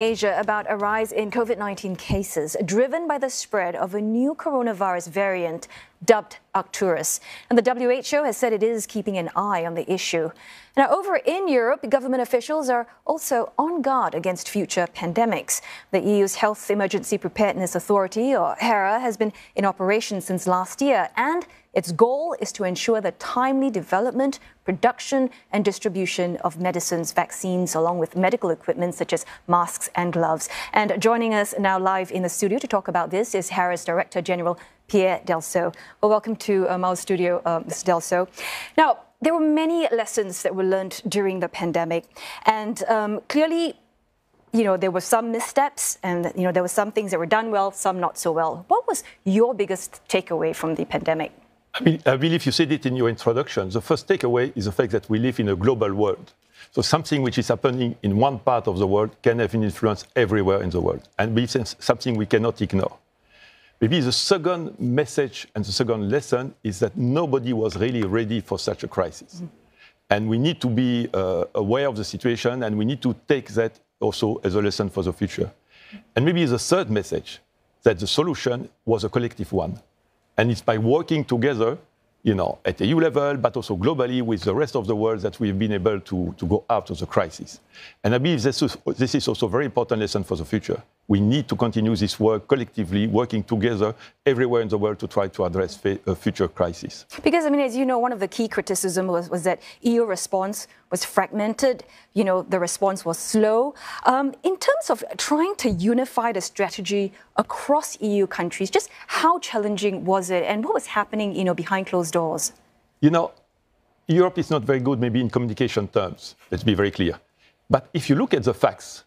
Asia about a rise in COVID 19 cases driven by the spread of a new coronavirus variant dubbed Arcturus. And the WHO has said it is keeping an eye on the issue. Now, over in Europe, government officials are also on guard against future pandemics. The EU's Health Emergency Preparedness Authority, or HERA, has been in operation since last year, and its goal is to ensure the timely development, production, and distribution of medicines, vaccines, along with medical equipment such as masks and gloves. And joining us now live in the studio to talk about this is HERA's Director General Pierre Delsaux. Well, welcome to um, our studio, uh, Mr. Delsaux. Now, there were many lessons that were learned during the pandemic, and um, clearly, you know, there were some missteps, and you know, there were some things that were done well, some not so well. What was your biggest takeaway from the pandemic? I, mean, I believe you said it in your introduction. The first takeaway is the fact that we live in a global world. So something which is happening in one part of the world can have an influence everywhere in the world, and be something we cannot ignore. Maybe the second message and the second lesson is that nobody was really ready for such a crisis. Mm. And we need to be uh, aware of the situation and we need to take that also as a lesson for the future. And maybe the third message that the solution was a collective one. And it's by working together you know, at EU level, but also globally with the rest of the world that we've been able to, to go out of the crisis. And I believe this is, this is also a very important lesson for the future. We need to continue this work collectively, working together everywhere in the world to try to address a future crisis. Because, I mean, as you know, one of the key criticisms was, was that EU response was fragmented. You know, the response was slow. Um, in terms of trying to unify the strategy across EU countries, just how challenging was it and what was happening, you know, behind closed doors? You know, Europe is not very good maybe in communication terms, let's be very clear. But if you look at the facts,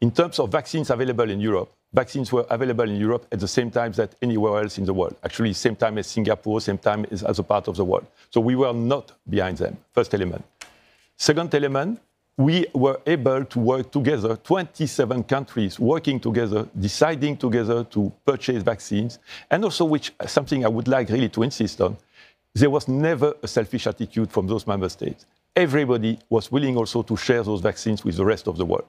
in terms of vaccines available in Europe, vaccines were available in Europe at the same time that anywhere else in the world. Actually, same time as Singapore, same time as other part of the world. So we were not behind them. First element. Second element, we were able to work together, 27 countries working together, deciding together to purchase vaccines, and also which something I would like really to insist on, there was never a selfish attitude from those member states. Everybody was willing also to share those vaccines with the rest of the world.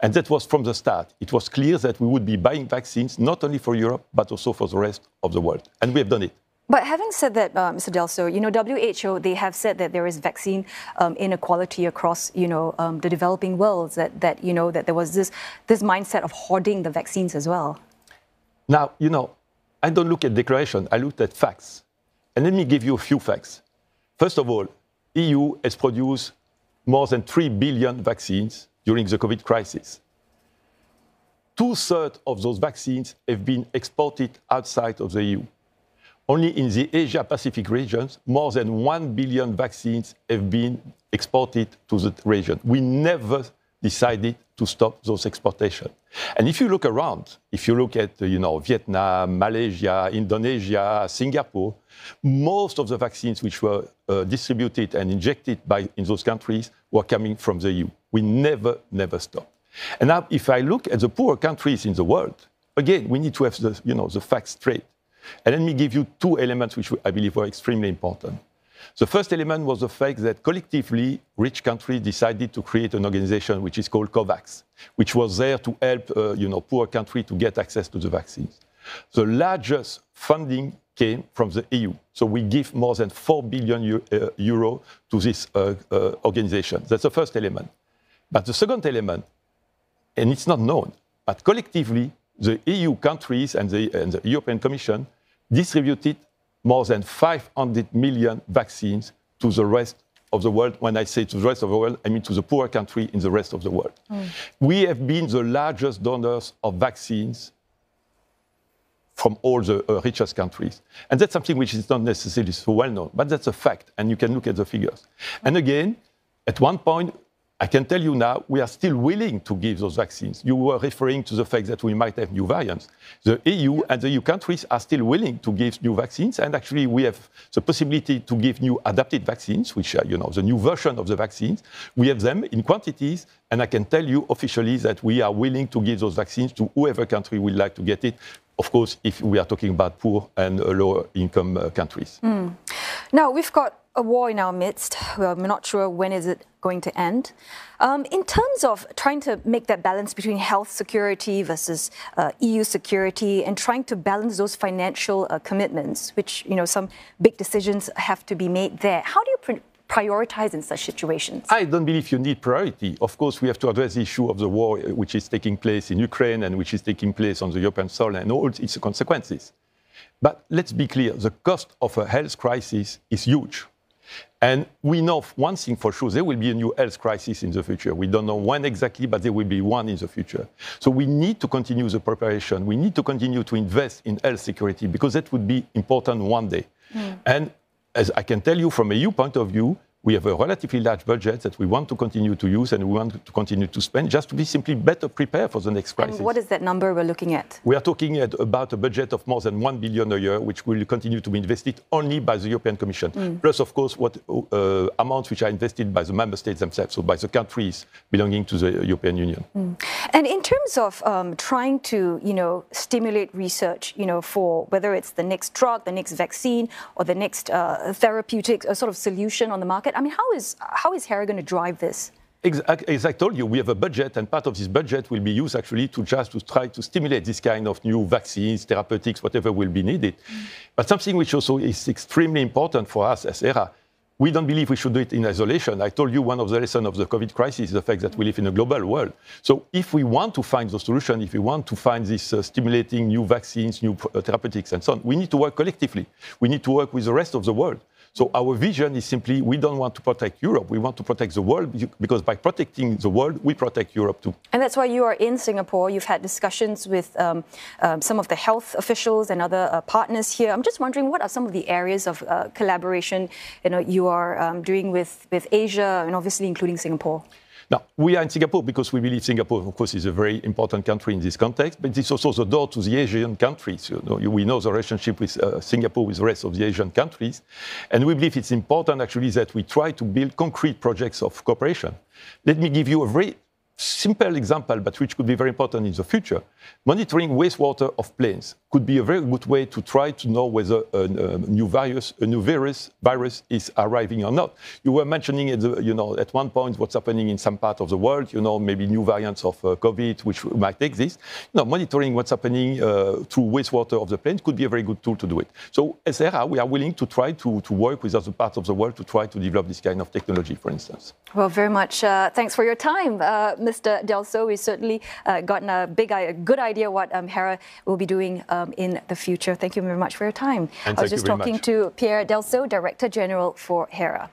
And that was from the start. It was clear that we would be buying vaccines not only for Europe, but also for the rest of the world. And we have done it. But having said that, uh, Mr. Delsaux, you know, WHO, they have said that there is vaccine um, inequality across, you know, um, the developing worlds, that, that, you know, that there was this, this mindset of hoarding the vaccines as well. Now, you know, I don't look at declaration, I look at facts. And let me give you a few facts. First of all, EU has produced more than 3 billion vaccines during the COVID crisis. Two thirds of those vaccines have been exported outside of the EU. Only in the Asia Pacific regions, more than 1 billion vaccines have been exported to the region. We never decided to stop those exportations. And if you look around, if you look at you know, Vietnam, Malaysia, Indonesia, Singapore, most of the vaccines which were uh, distributed and injected by, in those countries were coming from the EU. We never, never stopped. And now, if I look at the poor countries in the world, again, we need to have the, you know, the facts straight. And let me give you two elements which I believe were extremely important. The first element was the fact that collectively, rich countries decided to create an organization which is called COVAX, which was there to help uh, you know, poor countries to get access to the vaccines. The largest funding came from the EU. So we give more than 4 billion uh, euro to this uh, uh, organization. That's the first element. But the second element, and it's not known, but collectively, the EU countries and the, and the European Commission distributed more than 500 million vaccines to the rest of the world. When I say to the rest of the world, I mean to the poor country in the rest of the world. Mm. We have been the largest donors of vaccines from all the uh, richest countries. And that's something which is not necessarily so well known, but that's a fact, and you can look at the figures. And again, at one point, I can tell you now, we are still willing to give those vaccines. You were referring to the fact that we might have new variants. The EU and the EU countries are still willing to give new vaccines, and actually we have the possibility to give new adapted vaccines, which are, you know, the new version of the vaccines. We have them in quantities, and I can tell you officially that we are willing to give those vaccines to whoever country would like to get it. Of course, if we are talking about poor and lower income uh, countries. Mm. Now, we've got a war in our midst. Well, we're not sure when is it going to end. Um, in terms of trying to make that balance between health security versus uh, EU security, and trying to balance those financial uh, commitments, which you know some big decisions have to be made there. How do you pr- prioritize in such situations? I don't believe you need priority. Of course, we have to address the issue of the war uh, which is taking place in Ukraine and which is taking place on the European soil and all its consequences. But let's be clear the cost of a health crisis is huge. And we know one thing for sure there will be a new health crisis in the future. We don't know when exactly, but there will be one in the future. So we need to continue the preparation. We need to continue to invest in health security because that would be important one day. Mm. And as I can tell you from a EU point of view, we have a relatively large budget that we want to continue to use and we want to continue to spend just to be simply better prepared for the next crisis. And what is that number we're looking at? We are talking at about a budget of more than 1 billion a year, which will continue to be invested only by the European Commission. Mm. Plus, of course, what uh, amounts which are invested by the member states themselves, so by the countries belonging to the European Union. Mm. And in terms of um, trying to, you know, stimulate research, you know, for whether it's the next drug, the next vaccine, or the next uh, therapeutic uh, sort of solution on the market, I mean, how is, how is HERA going to drive this? As I told you, we have a budget, and part of this budget will be used actually to just to try to stimulate this kind of new vaccines, therapeutics, whatever will be needed. Mm. But something which also is extremely important for us as HERA we don't believe we should do it in isolation. I told you one of the lessons of the COVID crisis is the fact that we live in a global world. So if we want to find the solution, if we want to find this uh, stimulating new vaccines, new uh, therapeutics, and so on, we need to work collectively. We need to work with the rest of the world. So our vision is simply we don't want to protect Europe. We want to protect the world because by protecting the world, we protect Europe too. And that's why you are in Singapore. You've had discussions with um, um, some of the health officials and other uh, partners here. I'm just wondering what are some of the areas of uh, collaboration you know you are um, doing with with Asia and obviously including Singapore. Now, we are in Singapore because we believe Singapore, of course, is a very important country in this context, but it's also the door to the Asian countries. You know, we know the relationship with uh, Singapore with the rest of the Asian countries. And we believe it's important, actually, that we try to build concrete projects of cooperation. Let me give you a very simple example, but which could be very important in the future. Monitoring wastewater of planes could be a very good way to try to know whether a, a new virus, a new virus, virus is arriving or not. You were mentioning, at the, you know, at one point what's happening in some part of the world. You know, maybe new variants of uh, COVID which might exist. You know, monitoring what's happening uh, through wastewater of the planes could be a very good tool to do it. So, as HERA, we are willing to try to, to work with other parts of the world to try to develop this kind of technology, for instance. Well, very much. Uh, thanks for your time, uh, Mr. Delsaux, We've certainly uh, gotten a big, a good idea what um, HERA will be doing um, in the future. Thank you very much for your time. And I was just talking much. to Pierre Delsaux, Director General for HERA.